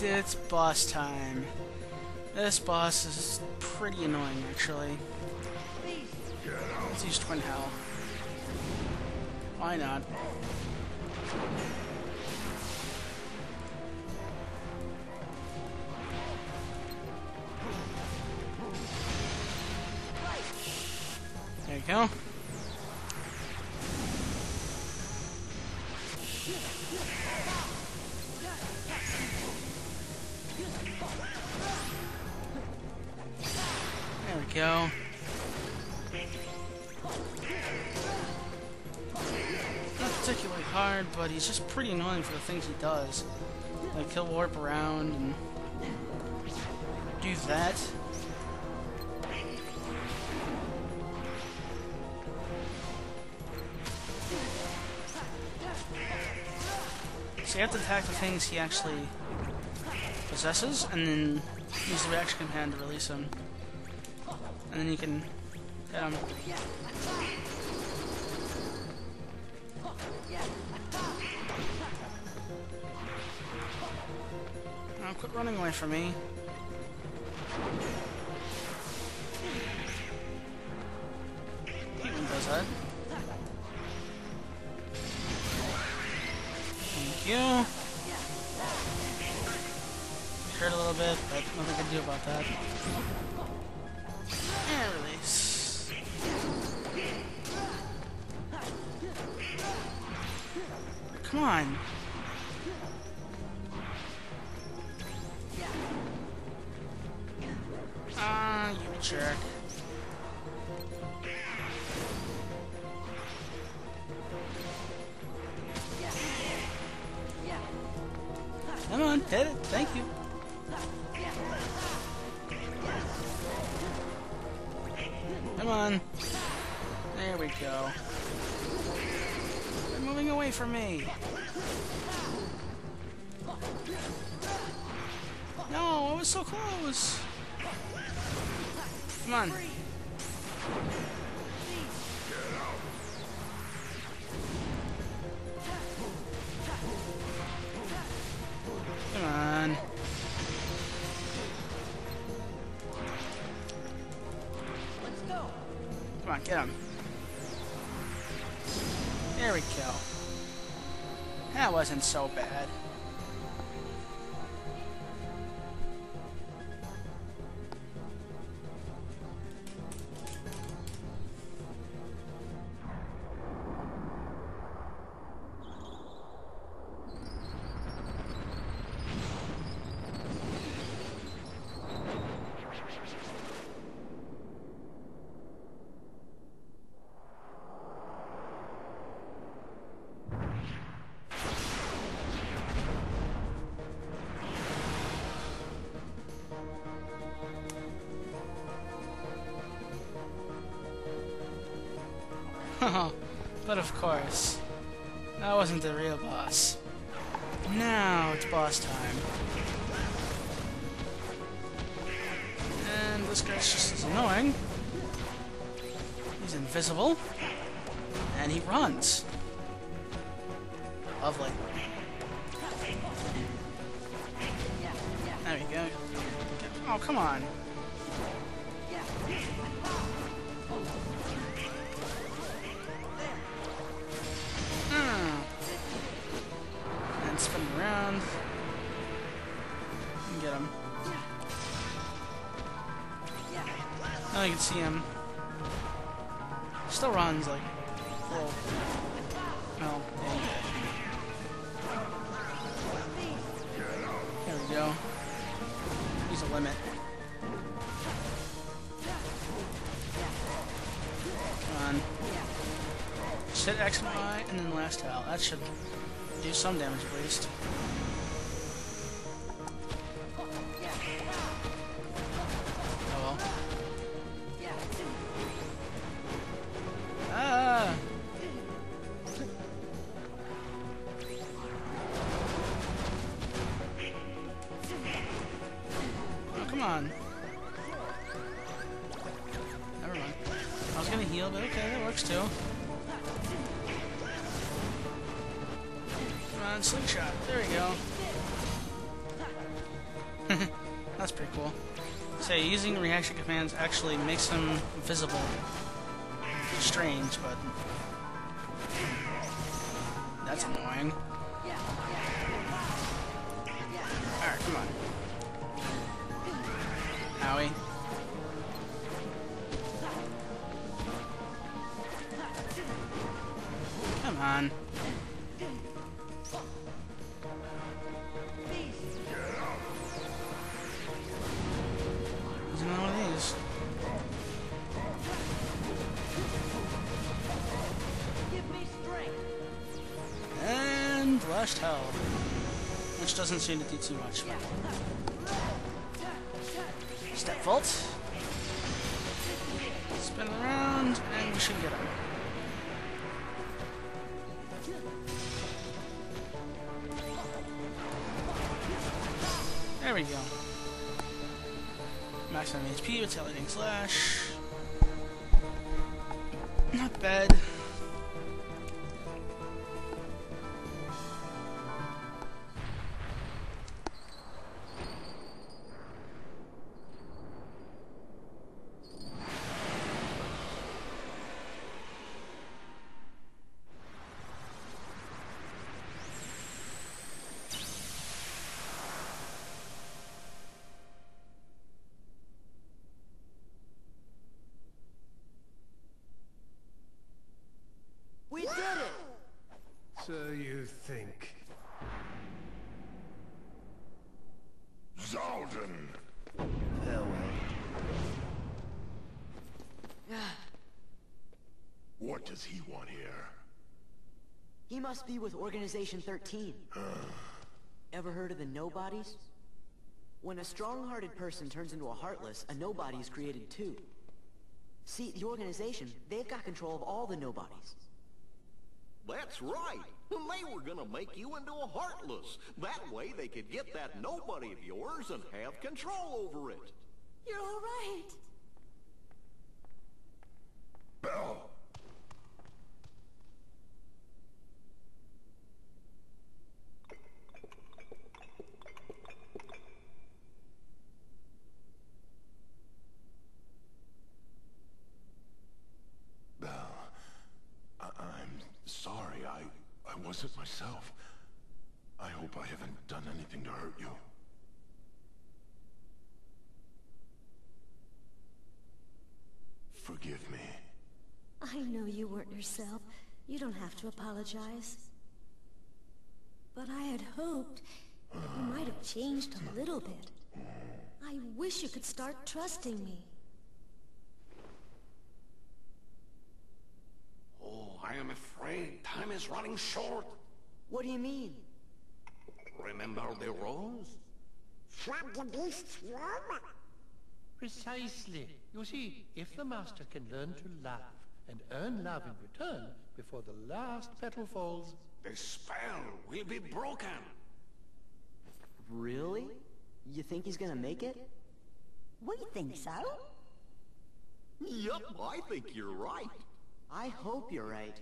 And it's boss time. This boss is pretty annoying, actually. Let's use Twin Hell. Why not? There you go. Go. Not particularly hard, but he's just pretty annoying for the things he does. Like he'll warp around and do that. So you have to attack the things he actually possesses, and then use the reaction command to release him. And then you can hit him. Now oh, quit running away from me. Even does that. Thank you. Hurt a little bit, but nothing I can do about that. Come on. Ah, you jerk. Come on, hit it. Thank you. Come on. There we go. They're moving away from me. Oh, was so close. Come on. Come on. Let's go. Come on, get him. There we go. That wasn't so bad. but of course, that wasn't the real boss. Now it's boss time. And this guy's just as annoying. He's invisible. And he runs. Lovely. There we go. Oh, come on. Him. Now you can see him. Still runs like. Well, well. There we go. He's a limit. On. Just hit X and Y, and then last tile. That should do some damage at least. I heal, okay, that works too. Come on, slingshot. There we go. That's pretty cool. Say, using reaction commands actually makes them visible. Strange, but... That's annoying. Alright, come on. Howie. Doesn't seem to do too much. Step vault. Spin around, and we should get him. There we go. Maximum HP, retaliating slash. Not bad. Think. Xaldin! Farewell. What does he want here? He must be with Organization 13. Ever heard of the Nobodies? When a strong-hearted person turns into a Heartless, a Nobody is created too. See, the organization, they've got control of all the Nobodies. That's right. They were gonna make you into a Heartless. That way they could get that nobody of yours and have control over it. You're all right. Belle, I I'm sorry. I, I wasn't myself. I hope I haven't done anything to hurt you. Forgive me. I know you weren't yourself. You don't have to apologize. But I had hoped you might have changed a little bit. I wish you could start trusting me. Oh, I am afraid time is running short. What do you mean? Remember the rules? From the beast room. Precisely. You see, if the master can learn to laugh and earn love in return before the last petal falls, The spell will be broken. Really? You think he's gonna make it? We think so. Yup, I think you're right. I hope you're right.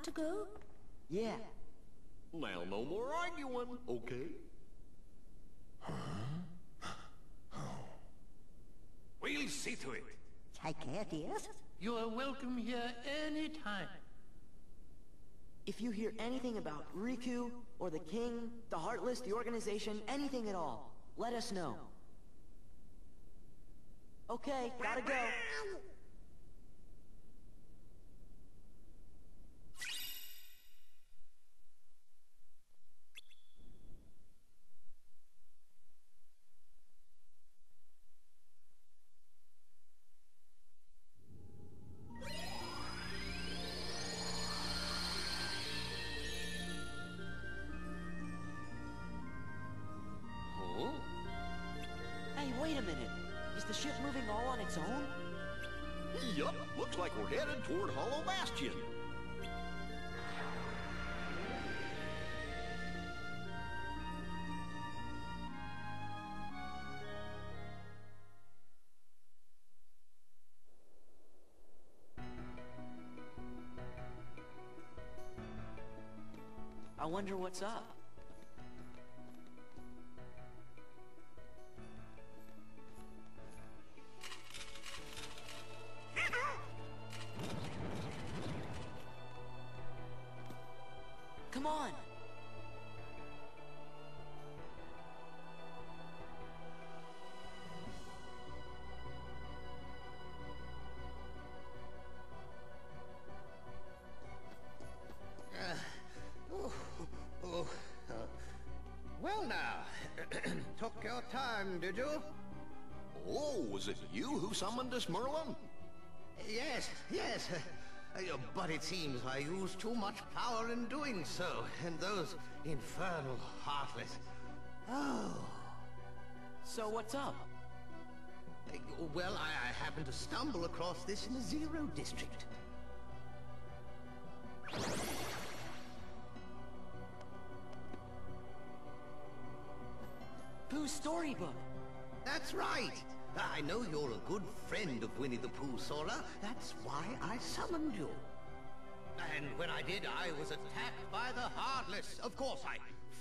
Have to go? Yeah. Now no more arguing, okay? We'll see to it. Take care, dears. You are welcome here any time. If you hear anything about Riku, or the King, the Heartless, the organization, anything at all, let us know. Okay, gotta go. Yup, looks like we're headed toward Hollow Bastion. I wonder what's up. Well now, took your time, did you? Oh, was it you who summoned us, Merlin? Yes, yes. Uh, but it seems I used too much power in doing so, and those infernal heartless. Oh. So what's up? Uh, Well, I, I happened to stumble across this in the Zero District. Storybook. That's right. I know you're a good friend of Winnie the Pooh, Sora. That's why I summoned you. And when I did, I was attacked by the Heartless. Of course, I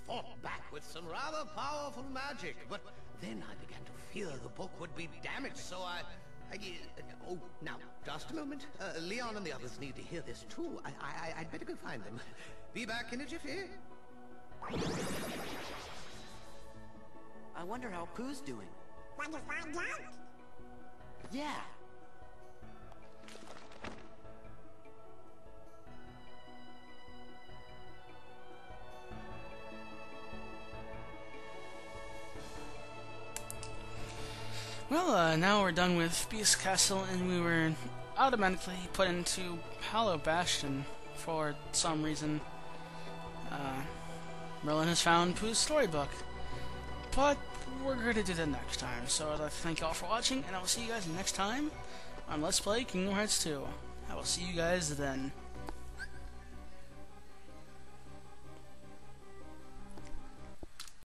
fought back with some rather powerful magic, but then I began to fear the book would be damaged, so I... I oh, now, just a moment. Uh, Leon and the others need to hear this, too. I, I, I'd better go find them. Be back in a jiffy. I wonder how Pooh's doing. Want to find out? Yeah. Well, uh, now we're done with Beast Castle, and we were automatically put into Hollow Bastion for some reason. Uh, Merlin has found Pooh's storybook. But we're going to do that next time. So I'd like to thank you all for watching, and I will see you guys next time on Let's Play Kingdom Hearts 2. I will see you guys then.